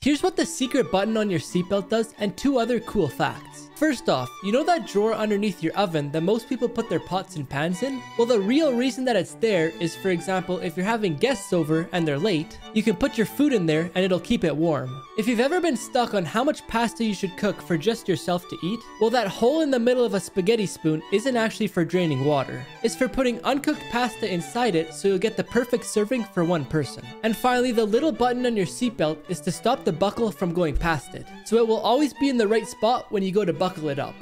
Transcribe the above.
Here's what the secret button on your seatbelt does and two other cool facts. First off, you know that drawer underneath your oven that most people put their pots and pans in? Well, the real reason that it's there is, for example, if you're having guests over and they're late, you can put your food in there and it'll keep it warm. If you've ever been stuck on how much pasta you should cook for just yourself to eat, well, that hole in the middle of a spaghetti spoon isn't actually for draining water. It's for putting uncooked pasta inside it so you'll get the perfect serving for one person. And finally, the little button on your seatbelt is to stop the buckle from going past it. So it will always be in the right spot when you go to buckle it up.